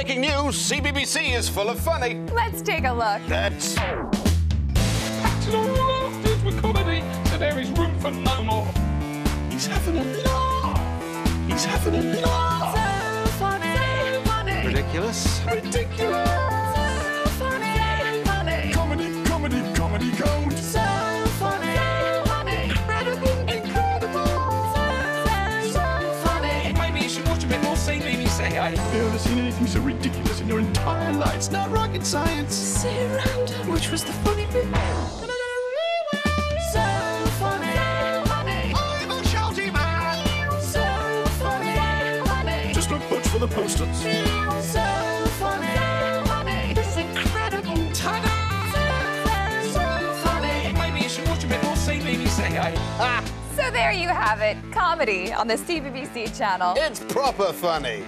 Breaking news, CBBC is full of funny. Let's take a look. That's... Acting on rafters with comedy, so there is room for no more. He's having a laugh. He's having a laugh. So funny, funny, Ridiculous. Ridiculous. Watch a bit more CBBC. I've never seen anything so ridiculous in your entire life. It's not rocket science. See random, Which was the funny bit? so funny, funny, I'm a shouty so funny, funny, Just look much for the posters. so funny, incredible. Ta-da! So, so funny. Maybe you should watch a bit more CBBC. So there you have it, comedy on the CBBC channel. It's proper funny.